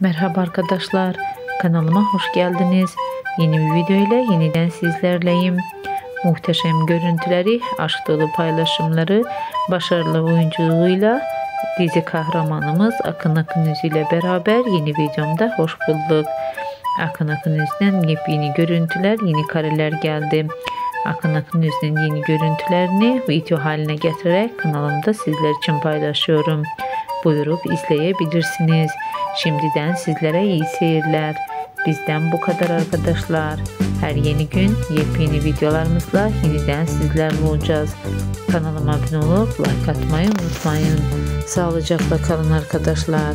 Merhaba arkadaşlar, kanalıma hoş geldiniz. Yeni bir video ile yeniden sizlerleyim. Muhteşem görüntüleri, aşk dolu paylaşımları, başarılı oyunculuğuyla dizi kahramanımız Akın Akınüz ile beraber yeni videomda hoş bulduk. Akın Akınüz'den yepyeni görüntüler, yeni kareler geldi. Akın Akınüz'ün yeni görüntülerini video haline getirerek kanalımda sizler için paylaşıyorum. buyurub izləyə bilirsiniz. Şimdidən sizlərə iyi seyirlər. Bizdən bu qədər arkadaşlar. Hər yeni gün yepyeni videolarımızla yenidən sizlərlə olacağız. Kanalıma abunə olub like atmayı unutmayın. Sağlıcakla kalın arkadaşlar.